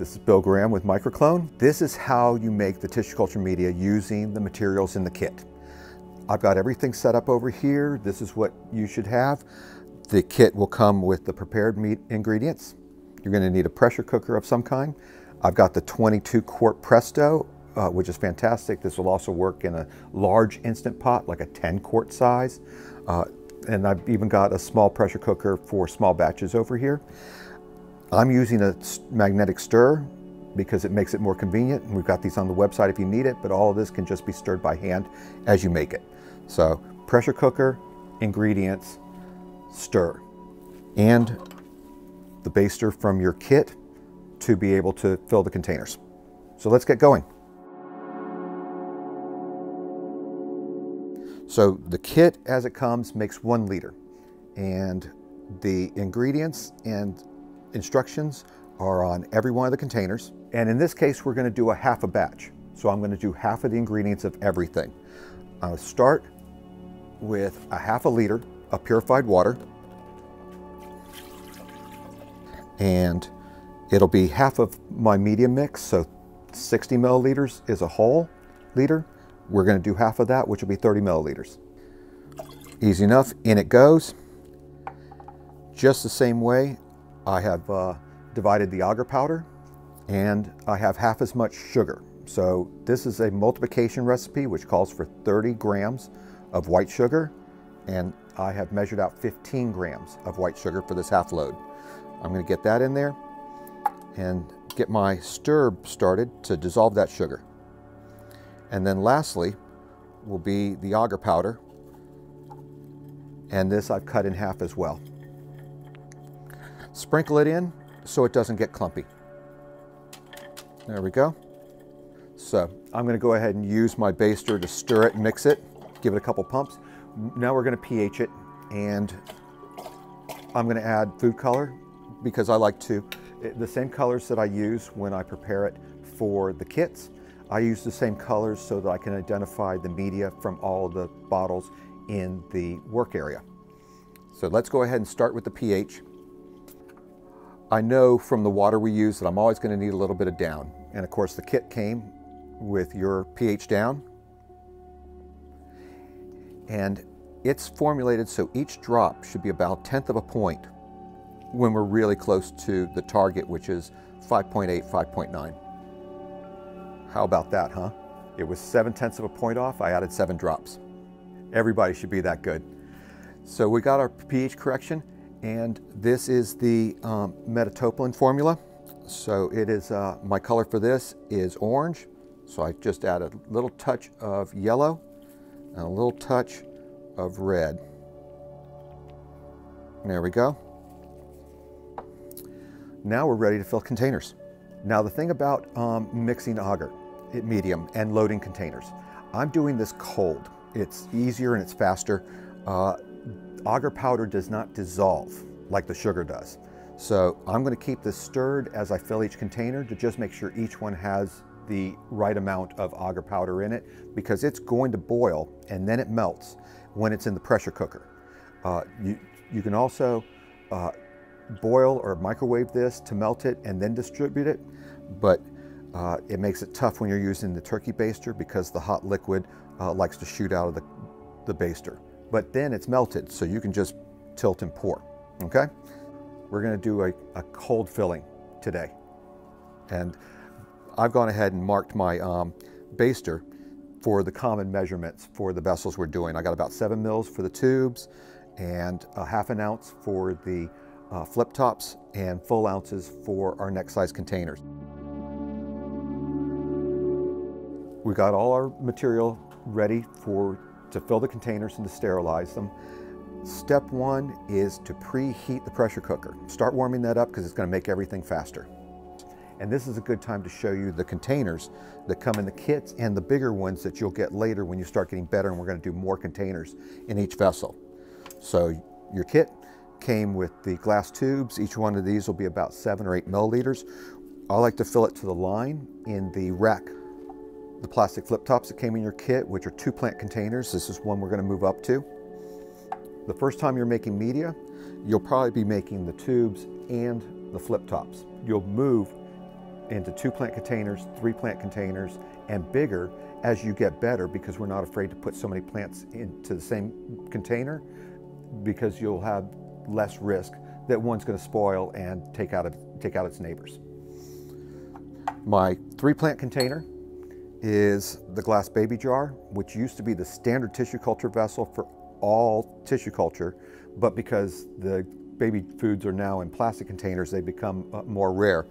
This is Bill Graham with Microclone. This is how you make the tissue culture media using the materials in the kit. I've got everything set up over here. This is what you should have. The kit will come with the prepared meat ingredients. You're going to need a pressure cooker of some kind. I've got the 22 quart Presto, uh, which is fantastic. This will also work in a large instant pot, like a 10 quart size. Uh, and I've even got a small pressure cooker for small batches over here. I'm using a magnetic stir because it makes it more convenient. And We've got these on the website if you need it, but all of this can just be stirred by hand as you make it. So pressure cooker, ingredients, stir, and the baster from your kit to be able to fill the containers. So let's get going. So the kit as it comes makes one liter and the ingredients and instructions are on every one of the containers. And in this case, we're gonna do a half a batch. So I'm gonna do half of the ingredients of everything. I'll start with a half a liter of purified water. And it'll be half of my medium mix, so 60 milliliters is a whole liter. We're going to do half of that, which will be 30 milliliters. Easy enough, in it goes. Just the same way, I have uh, divided the agar powder and I have half as much sugar. So this is a multiplication recipe which calls for 30 grams of white sugar and I have measured out 15 grams of white sugar for this half load. I'm going to get that in there and get my stir started to dissolve that sugar. And then lastly will be the agar powder. And this I've cut in half as well. Sprinkle it in so it doesn't get clumpy. There we go. So I'm gonna go ahead and use my baster to stir it, mix it, give it a couple pumps. Now we're gonna pH it and I'm gonna add food color because I like to, eh, the same colors that I use when I prepare it for the kits. I use the same colors so that I can identify the media from all the bottles in the work area. So let's go ahead and start with the pH. I know from the water we use that I'm always going to need a little bit of down. And of course the kit came with your pH down. And it's formulated so each drop should be about a tenth of a point when we're really close to the target, which is 5.8, 5.9. How about that, huh? It was seven tenths of a point off. I added seven drops. Everybody should be that good. So we got our pH correction, and this is the um, metatopolin formula. So it is, uh, my color for this is orange. So I just add a little touch of yellow and a little touch of red. There we go. Now we're ready to fill containers. Now the thing about um, mixing agar, medium and loading containers. I'm doing this cold. It's easier and it's faster. Uh, agar powder does not dissolve like the sugar does. So I'm going to keep this stirred as I fill each container to just make sure each one has the right amount of agar powder in it because it's going to boil and then it melts when it's in the pressure cooker. Uh, you, you can also uh, boil or microwave this to melt it and then distribute it, but uh, it makes it tough when you're using the turkey baster because the hot liquid uh, likes to shoot out of the, the baster. But then it's melted, so you can just tilt and pour, okay? We're gonna do a, a cold filling today. And I've gone ahead and marked my um, baster for the common measurements for the vessels we're doing. I got about seven mils for the tubes and a half an ounce for the uh, flip tops and full ounces for our next size containers. We got all our material ready for to fill the containers and to sterilize them. Step one is to preheat the pressure cooker. Start warming that up because it's going to make everything faster. And this is a good time to show you the containers that come in the kits and the bigger ones that you'll get later when you start getting better and we're going to do more containers in each vessel. So your kit came with the glass tubes. Each one of these will be about seven or eight milliliters. I like to fill it to the line in the rack the plastic flip tops that came in your kit, which are two plant containers. This is one we're going to move up to. The first time you're making media, you'll probably be making the tubes and the flip tops. You'll move into two plant containers, three plant containers, and bigger as you get better because we're not afraid to put so many plants into the same container because you'll have less risk that one's going to spoil and take out, a, take out its neighbors. My three plant container is the glass baby jar, which used to be the standard tissue culture vessel for all tissue culture, but because the baby foods are now in plastic containers, they become uh, more rare.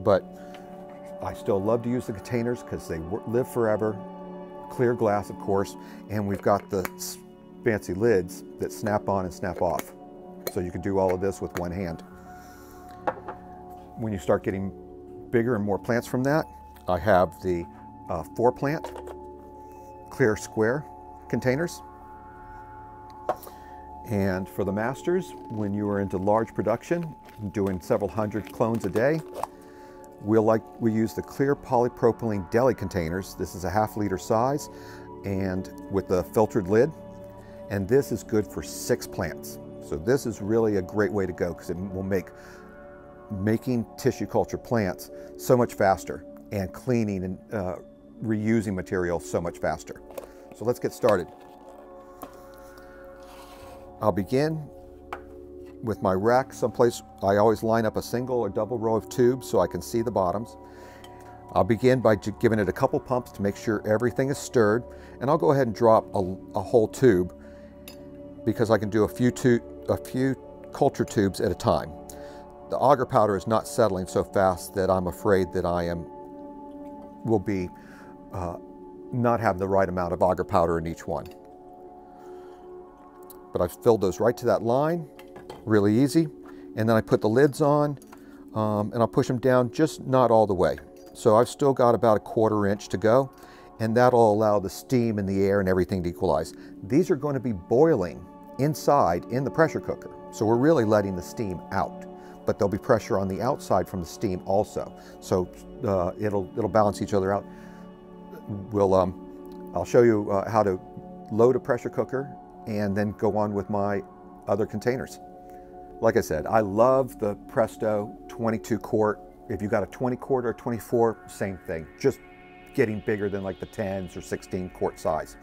But I still love to use the containers because they live forever, clear glass of course, and we've got the fancy lids that snap on and snap off. So you can do all of this with one hand. When you start getting bigger and more plants from that, I have the uh, four plant clear square containers. And for the masters, when you are into large production, doing several hundred clones a day, we'll like, we use the clear polypropylene deli containers. This is a half liter size and with the filtered lid. And this is good for six plants. So this is really a great way to go because it will make making tissue culture plants so much faster and cleaning and uh, reusing material so much faster. So let's get started. I'll begin with my rack someplace. I always line up a single or double row of tubes so I can see the bottoms. I'll begin by giving it a couple pumps to make sure everything is stirred and I'll go ahead and drop a, a whole tube because I can do a few, a few culture tubes at a time. The agar powder is not settling so fast that I'm afraid that I am will be uh, not have the right amount of agar powder in each one. But I've filled those right to that line, really easy. And then I put the lids on um, and I'll push them down just not all the way. So I've still got about a quarter inch to go and that'll allow the steam and the air and everything to equalize. These are going to be boiling inside in the pressure cooker. So we're really letting the steam out, but there'll be pressure on the outside from the steam also. So uh, it'll, it'll balance each other out we'll, um, I'll show you uh, how to load a pressure cooker and then go on with my other containers. Like I said, I love the Presto 22 quart. If you got a 20 quart or 24, same thing, just getting bigger than like the 10s or 16 quart size.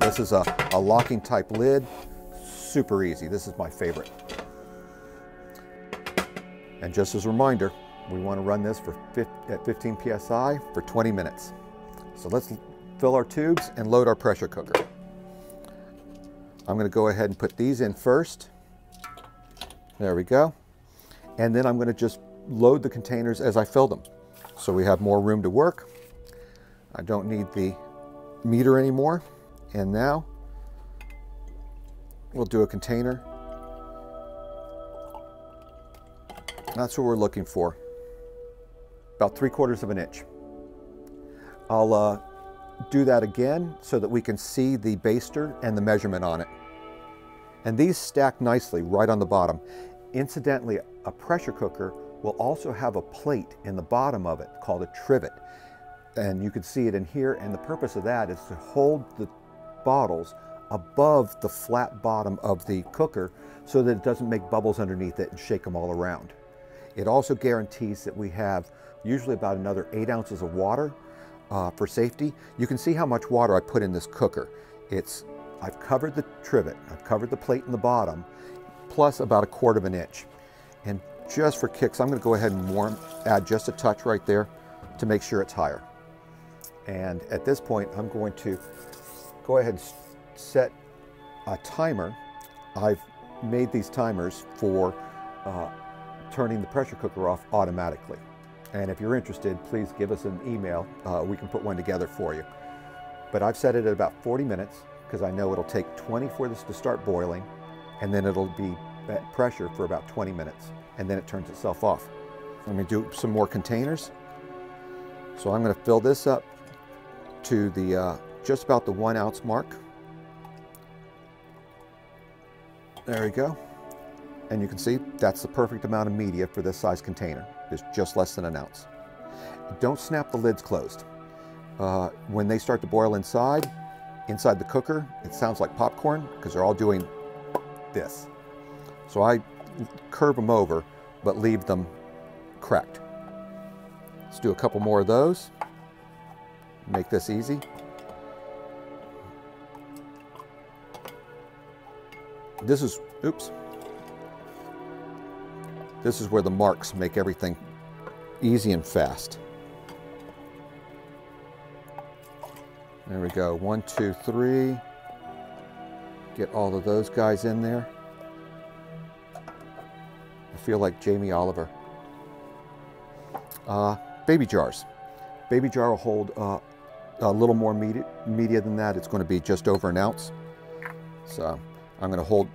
This is a, a locking type lid, super easy. This is my favorite. And just as a reminder, we want to run this for at 15 PSI for 20 minutes. So let's fill our tubes and load our pressure cooker. I'm going to go ahead and put these in first. There we go. And then I'm going to just load the containers as I fill them. So we have more room to work. I don't need the meter anymore. And now we'll do a container. That's what we're looking for. About three quarters of an inch. I'll uh, do that again so that we can see the baster and the measurement on it. And these stack nicely right on the bottom. Incidentally, a pressure cooker will also have a plate in the bottom of it called a trivet. And you can see it in here. And the purpose of that is to hold the bottles above the flat bottom of the cooker so that it doesn't make bubbles underneath it and shake them all around. It also guarantees that we have usually about another eight ounces of water uh, for safety. You can see how much water I put in this cooker. It's, I've covered the trivet, I've covered the plate in the bottom, plus about a quarter of an inch. And just for kicks, I'm gonna go ahead and warm, add just a touch right there to make sure it's higher. And at this point, I'm going to go ahead and set a timer. I've made these timers for uh, turning the pressure cooker off automatically. And if you're interested, please give us an email. Uh, we can put one together for you. But I've set it at about 40 minutes because I know it'll take 20 for this to start boiling and then it'll be at pressure for about 20 minutes and then it turns itself off. Let me do some more containers. So I'm going to fill this up to the uh, just about the one ounce mark. There we go. And you can see that's the perfect amount of media for this size container is just less than an ounce. Don't snap the lids closed. Uh, when they start to boil inside, inside the cooker, it sounds like popcorn because they're all doing this. So I curve them over, but leave them cracked. Let's do a couple more of those. Make this easy. This is, oops. This is where the marks make everything easy and fast. There we go. One, two, three. Get all of those guys in there. I feel like Jamie Oliver. Uh, baby jars. Baby jar will hold uh, a little more media, media than that. It's going to be just over an ounce. So I'm going to hold,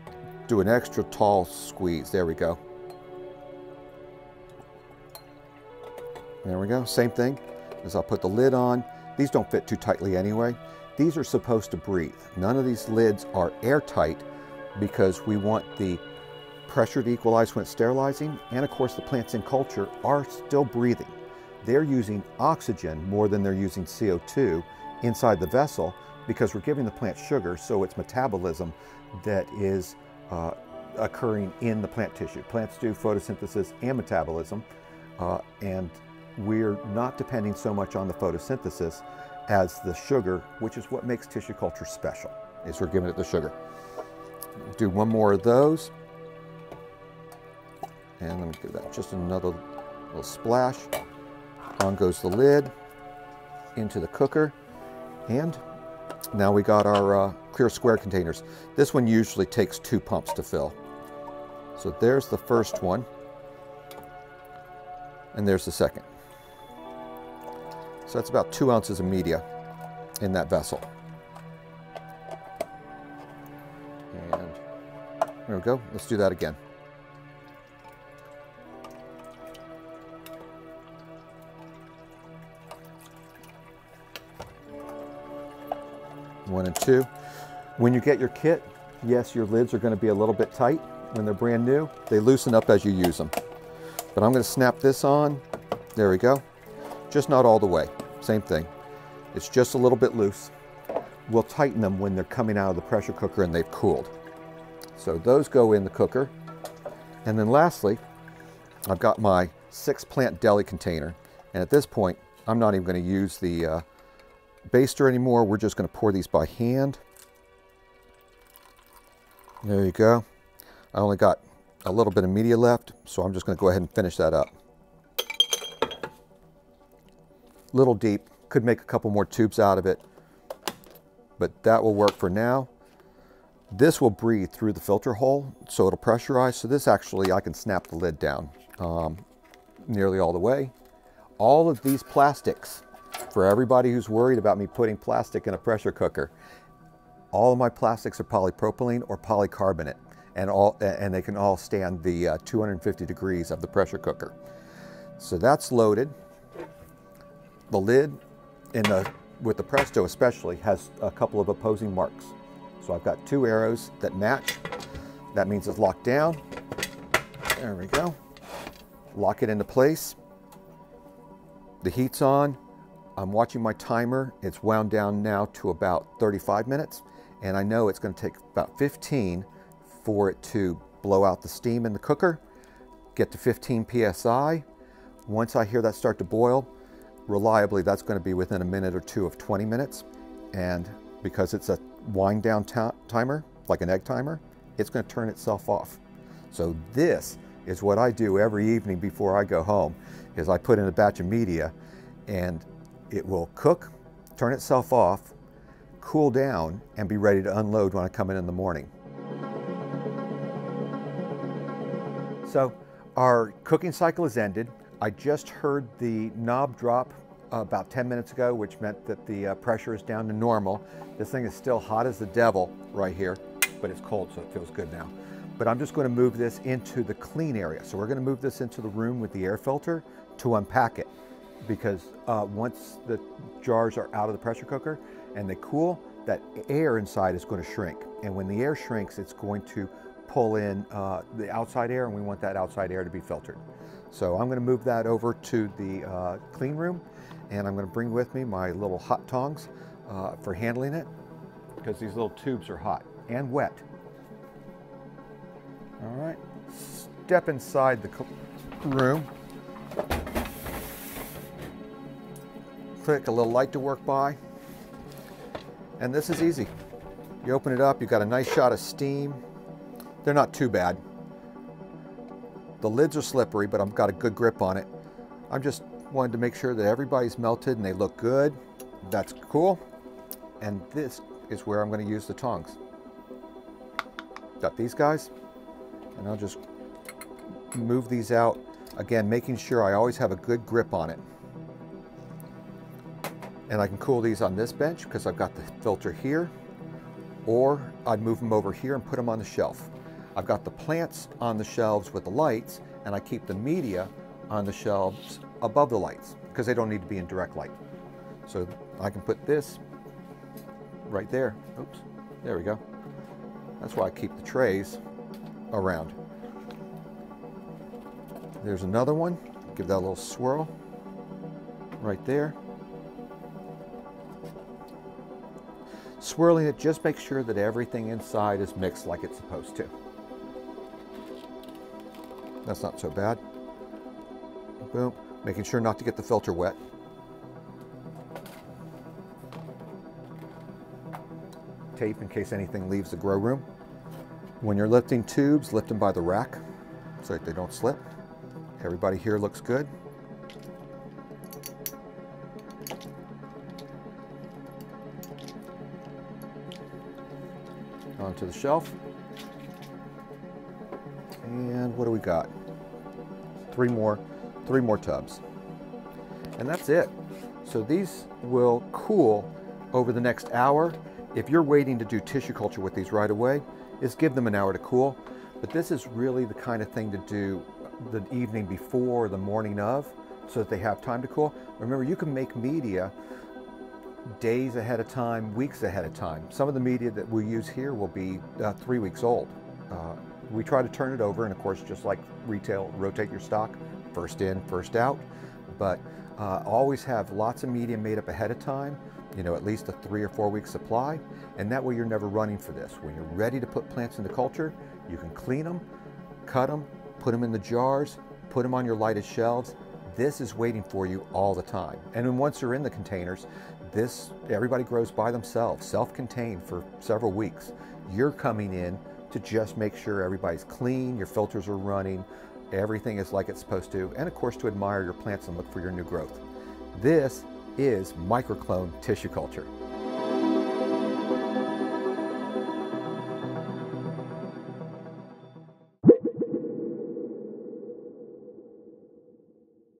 do an extra tall squeeze. There we go. There we go. Same thing as I'll put the lid on. These don't fit too tightly anyway. These are supposed to breathe. None of these lids are airtight because we want the pressure to equalize when it's sterilizing. And of course, the plants in culture are still breathing. They're using oxygen more than they're using CO2 inside the vessel because we're giving the plant sugar, so it's metabolism that is uh, occurring in the plant tissue. Plants do photosynthesis and metabolism, uh, and we're not depending so much on the photosynthesis as the sugar, which is what makes tissue culture special, is we're giving it the sugar. Do one more of those. And let me give that just another little splash. On goes the lid into the cooker. And now we got our uh, clear square containers. This one usually takes two pumps to fill. So there's the first one. And there's the second. So that's about two ounces of media in that vessel. And there we go. Let's do that again. One and two. When you get your kit, yes, your lids are going to be a little bit tight when they're brand new. They loosen up as you use them. But I'm going to snap this on. There we go. Just not all the way. Same thing. It's just a little bit loose. We'll tighten them when they're coming out of the pressure cooker and they've cooled. So those go in the cooker. And then lastly, I've got my six plant deli container. And at this point, I'm not even going to use the uh, baster anymore. We're just going to pour these by hand. There you go. I only got a little bit of media left, so I'm just going to go ahead and finish that up. Little deep, could make a couple more tubes out of it, but that will work for now. This will breathe through the filter hole, so it'll pressurize. So this actually, I can snap the lid down um, nearly all the way. All of these plastics, for everybody who's worried about me putting plastic in a pressure cooker, all of my plastics are polypropylene or polycarbonate, and, all, and they can all stand the uh, 250 degrees of the pressure cooker. So that's loaded. The lid in the, with the Presto especially, has a couple of opposing marks. So I've got two arrows that match. That means it's locked down. There we go. Lock it into place. The heat's on. I'm watching my timer. It's wound down now to about 35 minutes. And I know it's going to take about 15 for it to blow out the steam in the cooker, get to 15 PSI. Once I hear that start to boil, reliably that's going to be within a minute or two of 20 minutes. And because it's a wind down timer, like an egg timer, it's going to turn itself off. So this is what I do every evening before I go home, is I put in a batch of media and it will cook, turn itself off, cool down, and be ready to unload when I come in in the morning. So our cooking cycle is ended. I just heard the knob drop about 10 minutes ago, which meant that the uh, pressure is down to normal. This thing is still hot as the devil right here, but it's cold, so it feels good now. But I'm just going to move this into the clean area. So we're going to move this into the room with the air filter to unpack it because uh, once the jars are out of the pressure cooker and they cool, that air inside is going to shrink. And when the air shrinks, it's going to pull in uh, the outside air and we want that outside air to be filtered. So I'm going to move that over to the uh, clean room and I'm going to bring with me my little hot tongs uh, for handling it because these little tubes are hot and wet. All right, step inside the room. click a little light to work by. And this is easy. You open it up, you've got a nice shot of steam. They're not too bad. The lids are slippery, but I've got a good grip on it. I'm just wanted to make sure that everybody's melted and they look good. That's cool. And this is where I'm going to use the tongs. Got these guys, and I'll just move these out. Again, making sure I always have a good grip on it. And I can cool these on this bench because I've got the filter here, or I'd move them over here and put them on the shelf. I've got the plants on the shelves with the lights, and I keep the media on the shelves above the lights because they don't need to be in direct light. So I can put this right there. Oops, there we go. That's why I keep the trays around. There's another one. Give that a little swirl right there. Swirling it just makes sure that everything inside is mixed like it's supposed to. That's not so bad. Boom. Making sure not to get the filter wet. Tape in case anything leaves the grow room. When you're lifting tubes, lift them by the rack so that they don't slip. Everybody here looks good. Onto the shelf. What do we got? Three more, three more tubs. And that's it. So these will cool over the next hour. If you're waiting to do tissue culture with these right away, is give them an hour to cool. But this is really the kind of thing to do the evening before, or the morning of, so that they have time to cool. Remember, you can make media days ahead of time, weeks ahead of time. Some of the media that we use here will be uh, three weeks old. Uh, we try to turn it over, and of course, just like retail, rotate your stock, first in, first out. But uh, always have lots of media made up ahead of time, you know, at least a three or four week supply, and that way you're never running for this. When you're ready to put plants into culture, you can clean them, cut them, put them in the jars, put them on your lighted shelves. This is waiting for you all the time. And then once they're in the containers, this everybody grows by themselves, self-contained for several weeks. You're coming in to just make sure everybody's clean, your filters are running, everything is like it's supposed to, and of course to admire your plants and look for your new growth. This is microclone tissue culture.